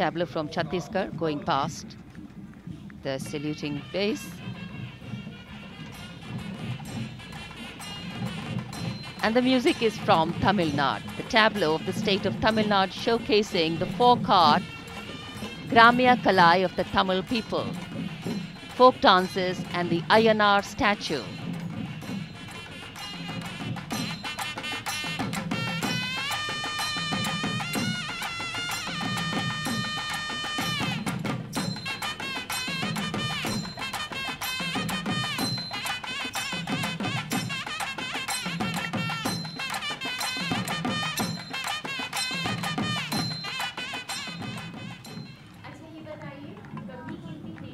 tableau from Chhattisgarh going past the saluting base. And the music is from Tamil Nadu, the tableau of the state of Tamil Nadu showcasing the folk art, Gramya Kalai of the Tamil people, folk dances and the Ayanar statue.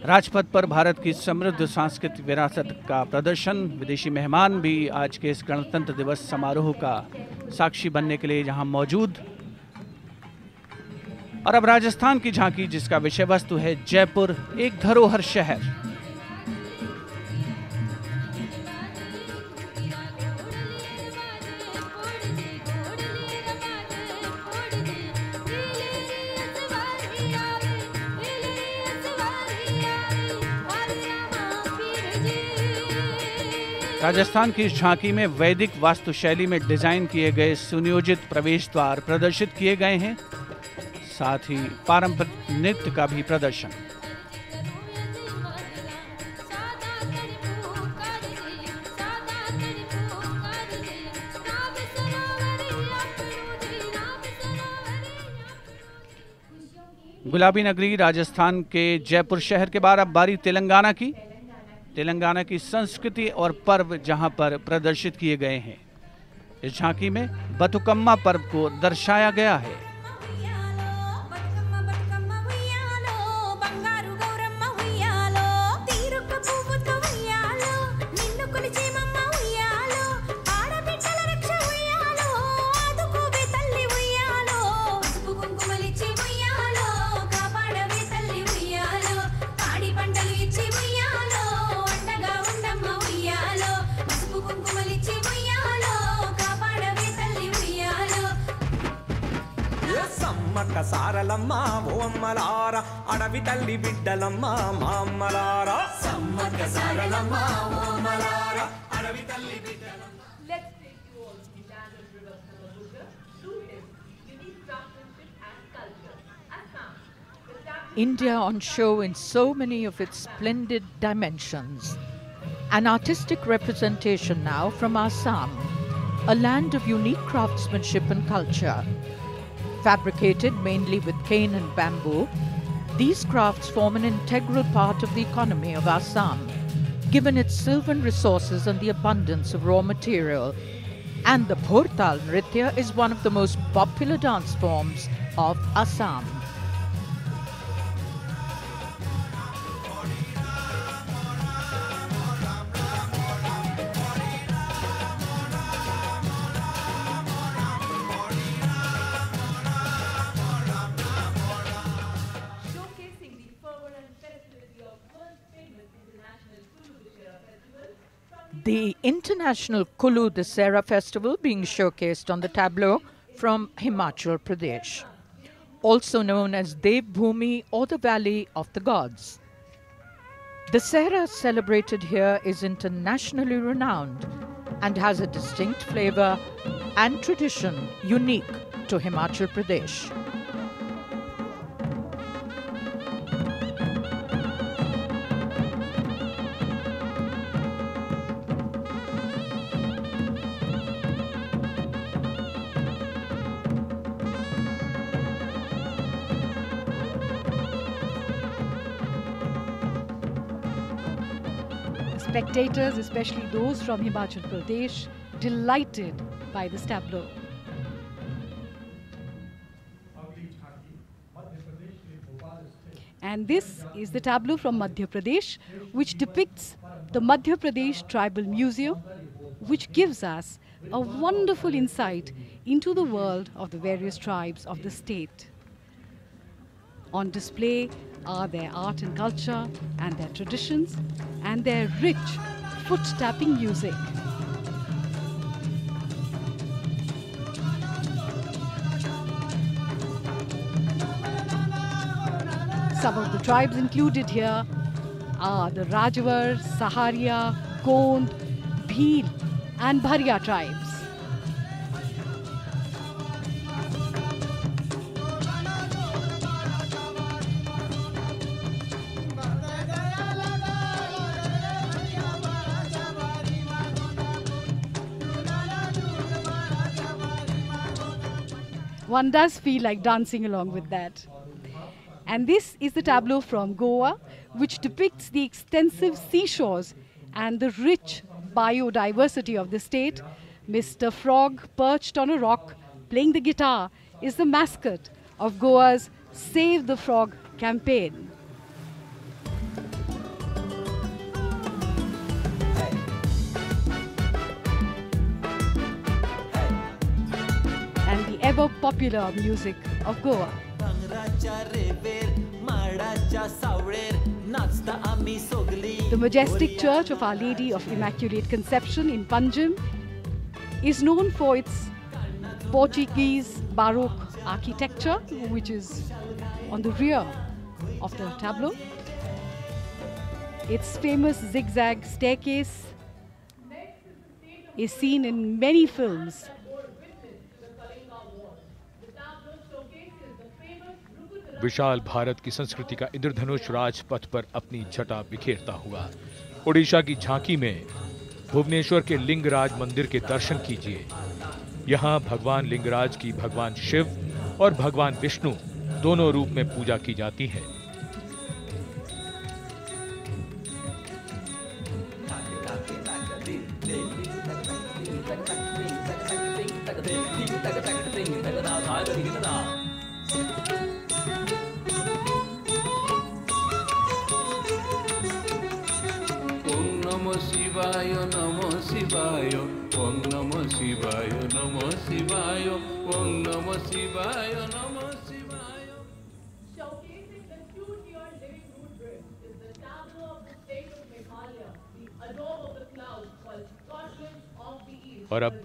Rajpath पर भारत की समृद्ध सांस्कृतिक विरासत का प्रदर्शन। विदेशी मेहमान भी आज के इस गणतंत्र दिवस समारोह का साक्षी बनने के लिए यहाँ मौजूद। और अब राजस्थान की झांकी, जिसका विषय वस्तु है जयपुर, एक धरोहर शहर। राजस्थान की इस झांकी में वैदिक वास्तुशैली में डिज़ाइन किए गए सुनियोजित प्रवेश द्वार प्रदर्शित किए गए हैं। साथ ही पारंपरिक नृत्य का भी प्रदर्शन। गुलाबी नगरी राजस्थान के जयपुर शहर के बाद अब बारी तेलंगाना की। तेलंगाना की संस्कृति और पर्व जहाँ पर प्रदर्शित किए गए हैं। इस झांकी में बथुकम्मा पर्व को दर्शाया गया है। సమ్మక్క సారలమ్మ ఓ అమ్మలార అడవి తల్లి బిడ్డలమ్మ మా అమ్మలార సమ్మక్క సారలమ్మ ఓ అమ్మలార అడవి తల్లి బిడ్డలమ్మ Let's take you all to the land of River Thammaruga through its unique craftsmanship and culture. Assam, the capital India on show in so many of its splendid dimensions. An artistic representation now from Assam, a land of unique craftsmanship and culture. Fabricated mainly with cane and bamboo, these crafts form an integral part of the economy of Assam, given its sylvan resources and the abundance of raw material. And the Bhortal Nritya is one of the most popular dance forms of Assam. The International Kulu Dasera Festival being showcased on the tableau from Himachal Pradesh, also known as Dev Bhumi or the Valley of the Gods. Dasera celebrated here is internationally renowned and has a distinct flavor and tradition unique to Himachal Pradesh. Spectators, especially those from Himachal Pradesh, delighted by this tableau. And this is the tableau from Madhya Pradesh, which depicts the Madhya Pradesh Tribal Museum, which gives us a wonderful insight into the world of the various tribes of the state. On display are their art and culture and their traditions and their rich foot tapping music. Some of the tribes included here are the Rajwar, Saharia, Gond, Bhil, and Bharia tribes. One does feel like dancing along with that. And this is the tableau from Goa, which depicts the extensive seashores and the rich biodiversity of the state. Mr. Frog, perched on a rock, playing the guitar, is the mascot of Goa's Save the Frog campaign. ever popular music of Goa. The majestic church of Our Lady of Immaculate Conception in Panjim is known for its Portuguese Baroque architecture, which is on the rear of the tableau. Its famous zigzag staircase is seen in many films विशाल भारत की संस्कृति का इंद्रधनुष राजपथ पर अपनी छटा बिखेरता हुआ। ओडिशा की झांकी में भुवनेश्वर के लिंगराज मंदिर के दर्शन कीजिए। यहाँ भगवान लिंगराज की भगवान शिव और भगवान विष्णु दोनों रूप में पूजा की जाती है। शिवाय नमो शिवाय। ओम नम शिवाय नम शिवाय ओम नम शिवाय नम और अब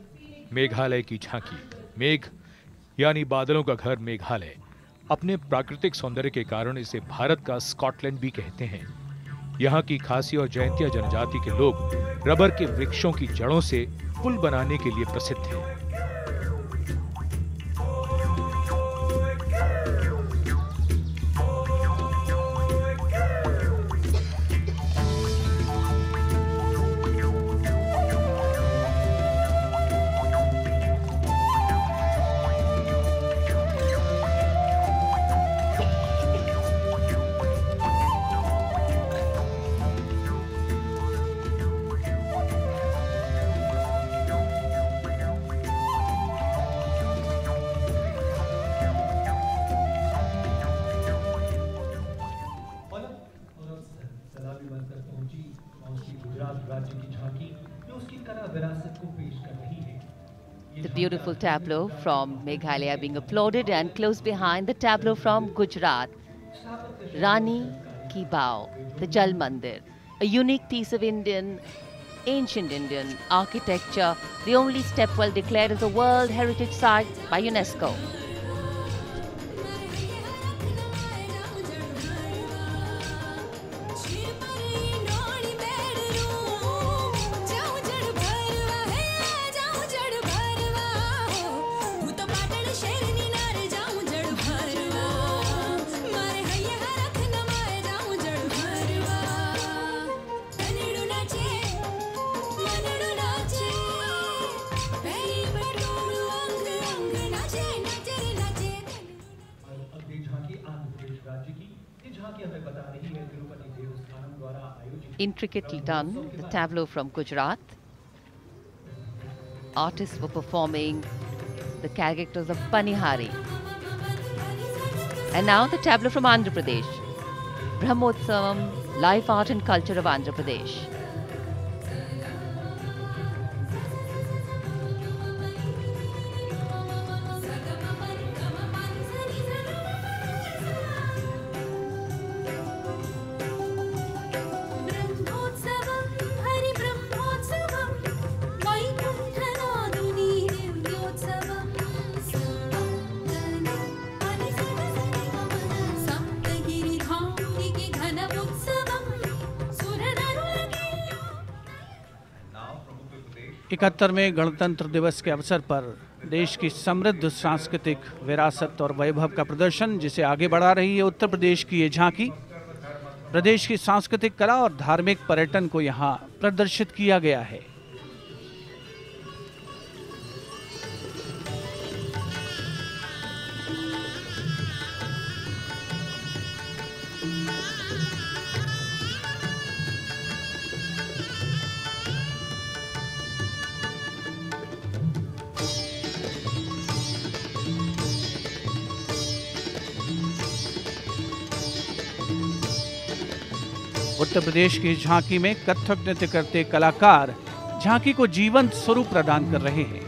मेघालय की झांकी। मेघ यानी बादलों का घर मेघालय। अपने प्राकृतिक सौंदर्य के कारण इसे भारत का स्कॉटलैंड भी कहते हैं। यहाँ की खासी और जयंतिया जनजाति के लोग रबर के वृक्षों की जड़ों से पुल बनाने के लिए प्रसिद्ध हैं। The beautiful tableau from Meghalaya being applauded and close behind the tableau from Gujarat, Rani ki Vav, the Jal Mandir, a unique piece of Indian, ancient Indian architecture, the only stepwell declared as a World Heritage Site by UNESCO. Intricately done, the tableau from Gujarat. Artists were performing the characters of Panihari. And now the tableau from Andhra Pradesh. Brahmotsavam, life, art and culture of Andhra Pradesh. इकहत्तरवें गणतंत्र दिवस के अवसर पर देश की समृद्ध सांस्कृतिक विरासत और वैभव का प्रदर्शन, जिसे आगे बढ़ा रही है उत्तर प्रदेश की ये झांकी। प्रदेश की सांस्कृतिक कला और धार्मिक पर्यटन को यहाँ प्रदर्शित किया गया है। उत्तर प्रदेश की झांकी में कथक नृत्य करते कलाकार झांकी को जीवंत स्वरूप प्रदान कर रहे हैं।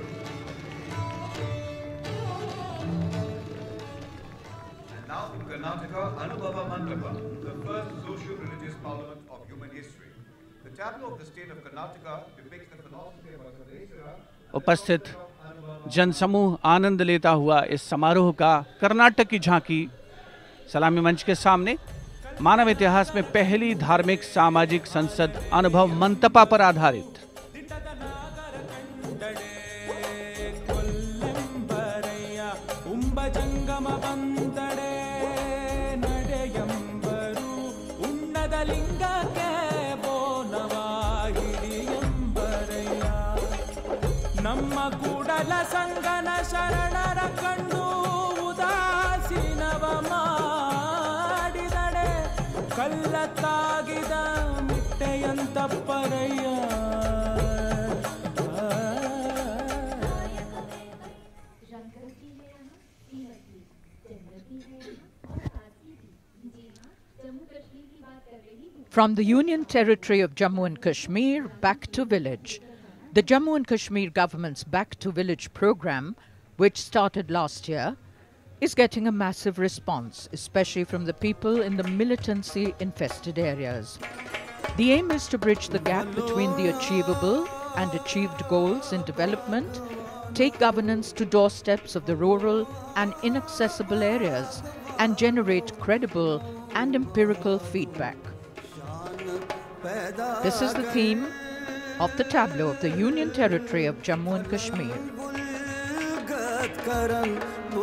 उपस्थित जनसमूह आनंद लेता हुआ इस समारोह का कर्नाटक की झांकी सलामी मंच के सामने मानव इतिहास में पहली धार्मिक सामाजिक संसद अनुभव मंतपा पर आधारित ಕೊಲ್ಲೆಂಬರಯ್ಯ ಉಂಬಜಂಗಮ ಬಂದಡೆ ನಡೆಯಂಬರು ಉಣ್ಣದ ಲಿಂಗಕ್ಕೆ ಬೋನವಾಗಿರಿಯಂಬರಯ್ಯ ನಮ್ಮ ಕೂಡಲ ಸಂಗನ ಶರಣರ ಕಂಡು ಕಲ್ಲತ್ತಾಗಿದ ಮಿಟ್ಟೆಯಂತಪ್ಪರಯ್ಯ From the Union Territory of Jammu and Kashmir back to village. The Jammu and Kashmir government's Back to Village program, which started last year, is getting a massive response, especially from the people in the militancy infested areas. The aim is to bridge the gap between the achievable and achieved goals in development, take governance to doorsteps of the rural and inaccessible areas, and generate credible and empirical feedback. This is the theme of the tableau of the Union Territory of Jammu and Kashmir. Karan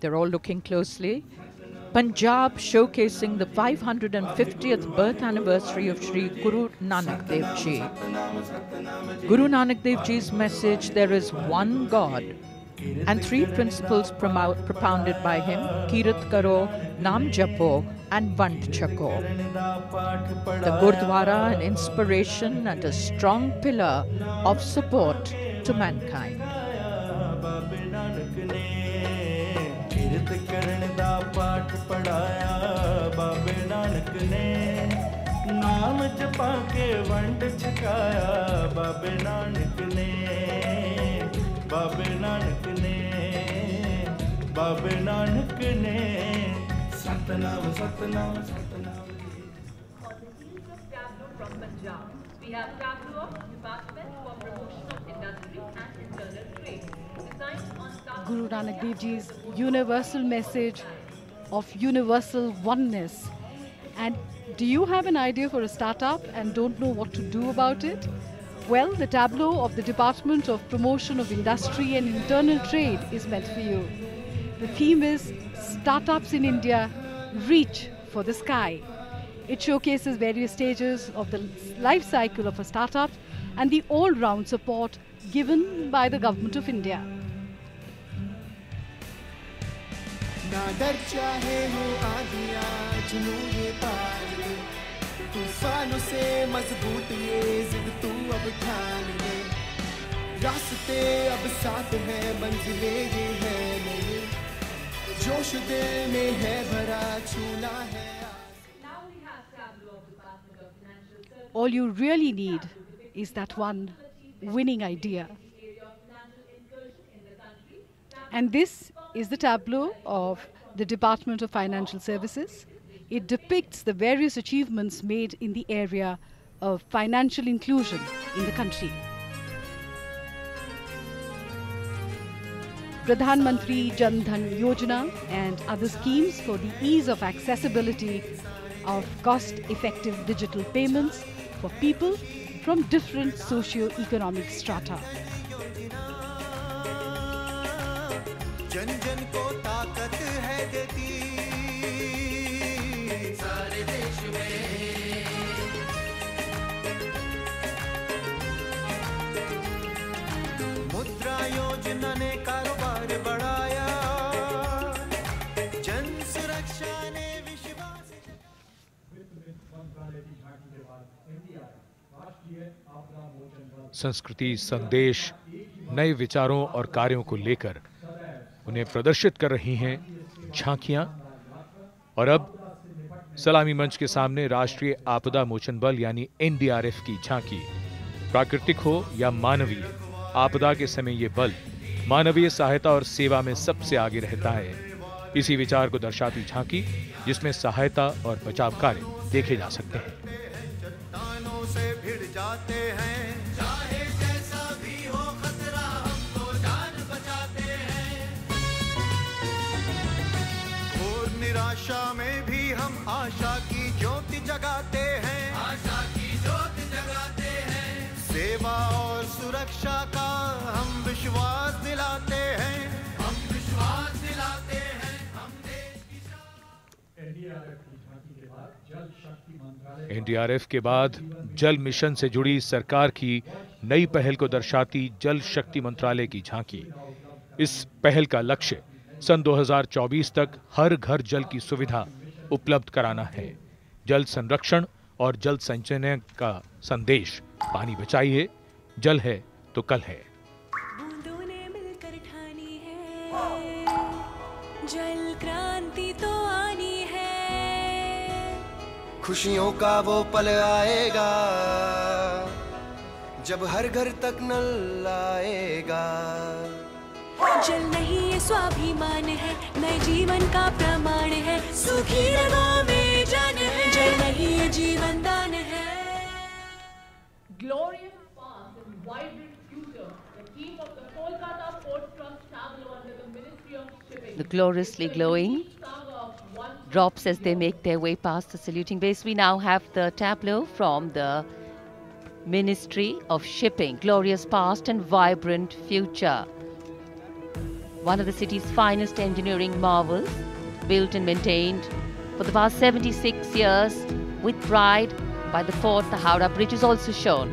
They're all looking closely. Punjab showcasing the 550th birth anniversary of Sri Guru Nanak Dev Ji. Guru Nanak Dev Ji's message there is one God and three principles propounded by him Kirat Karo, Nam Japo, and Vand Chako. The Gurdwara an inspiration and a strong pillar of support to mankind. ਬਾਬੇ ਨਾਨਕ ਨੇ ਕਿਰਤ ਕਰਨ ਦਾ ਪਾਠ ਪੜਾਇਆ ਬਾਬੇ ਨਾਨਕ ਨੇ ਨਾਮ ਜਪਾ ਕੇ ਵੰਡ ਛਕਾਇਆ ਬਾਬੇ ਨਾਨਕ ਨੇ ਬਾਬੇ ਨਾਨਕ ਨੇ ਬਾਬੇ ਨਾਨਕ ਨੇ Satnam Satnam Satnam Tableau from Punjab. We have tableau of Department for Promotion of Industry and Internal Trade. Designed on Guru Nanak Dev Ji's universal message of universal oneness. And do you have an idea for a startup and don't know what to do about it? Well, the tableau of the Department of Promotion of Industry and Internal Trade is meant for you. The theme is Startups in India Reach for the Sky. It showcases various stages of the life cycle of a startup and the all round support given by the Government of India. ना डर चाहे हो आंधिया जुनून ये पार ले तूफानों से मजबूत ये जिद तू अब ठान ले रास्ते अब साथ है मंजिलें ये है मेरे जोश दिल में है भरा छूना है All you really need is that one winning idea. And this is the tableau of the Department of Financial Services. It depicts the various achievements made in the area of financial inclusion in the country. Pradhan Mantri Jan Dhan Yojana and other schemes for the ease of accessibility of cost-effective digital payments for people from different socio-economic strata. संस्कृति, संदेश, नए विचारों और कार्यों को लेकर उन्हें प्रदर्शित कर रही हैं झांकियाँ। और अब सलामी मंच के सामने राष्ट्रीय आपदा मोचन बल यानी एनडीआरएफ की झांकी। प्राकृतिक हो या मानवीय, आपदा के समय ये बल मानवीय सहायता और सेवा में सबसे आगे रहता है। इसी विचार को दर्शाती झांकी, जिसमें सहायता और बचाव कार्य देखे जा सकते हैं। जाते हैं। चाहे जैसा भी हो खतरा हम तो जान बचाते हैं। और निराशा में भी हम आशा की ज्योति जगाते हैं। आशा की ज्योति जगाते हैं। सेवा और सुरक्षा का हम विश्वास दिलाते हैं। हम विश्वास दिलाते हैं। हम देश की बाद जल शक्ति मंत्रालय एनडीआरएफ के बाद जल मिशन से जुड़ी सरकार की नई पहल को दर्शाती जल शक्ति मंत्रालय की झांकी। इस पहल का लक्ष्य सन 2024 तक हर घर जल की सुविधा उपलब्ध कराना है। जल संरक्षण और जल संचयन का संदेश, पानी बचाइए, जल है तो कल है। जल क्रांति तो खुशियों का वो पल आएगा जब हर घर तक नल आएगा। जल नहीं ये स्वाभिमान है नए जीवन का प्रमाण है सुखी में जन है। जल नहीं ये जीवन दान है। Glorious The gloriously glowing drops as they make their way past the saluting base. We now have the tableau from the Ministry of Shipping. Glorious past and vibrant future. One of the city's finest engineering marvels, built and maintained for the past 76 years with pride by the fort, the Howrah Bridge is also shown.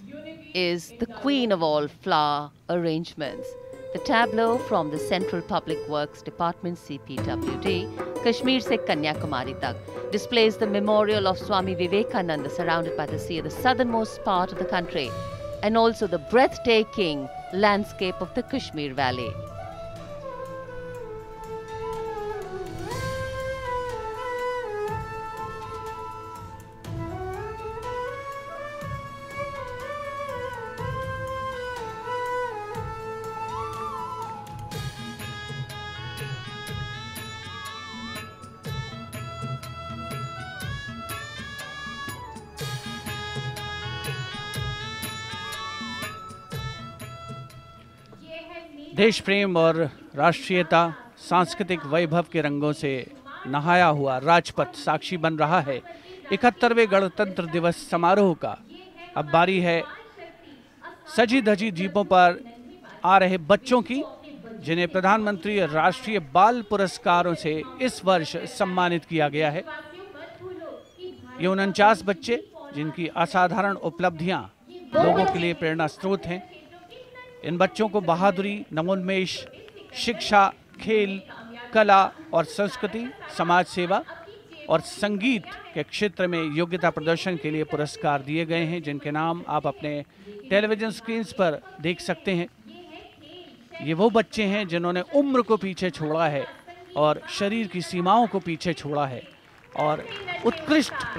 is the queen of all flower arrangements. The tableau from the Central Public Works Department CPWD, Kashmir se Kanyakumari tak, displays the memorial of Swami Vivekananda surrounded by the sea the southernmost part of the country and also the breathtaking landscape of the Kashmir Valley. देश प्रेम और राष्ट्रीयता, सांस्कृतिक वैभव के रंगों से नहाया हुआ राजपथ साक्षी बन रहा है। इकहत्तरवें गणतंत्र दिवस समारोह का अब बारी है। सजी धजी जीपों पर आ रहे बच्चों की, जिन्हें प्रधानमंत्री राष्ट्रीय बाल पुरस्कारों से इस वर्ष सम्मानित किया गया है। ये उनचास बच्चे, जिनकी असाधारण उपलब्धियाँ लोगों के लिए प्रेरणा स्रोत हैं। इन बच्चों को बहादुरी नवोन्मेष शिक्षा, खेल, कला और संस्कृति, समाज सेवा और संगीत के क्षेत्र में योग्यता प्रदर्शन के लिए पुरस्कार दिए गए हैं, जिनके नाम आप अपने टेलीविज़न स्क्रीन पर देख सकते हैं। ये वो बच्चे हैं जिन्होंने उम्र को पीछे छोड़ा है और शरीर की सीमाओं को पीछे छोड़ा है और उत्कृष्ट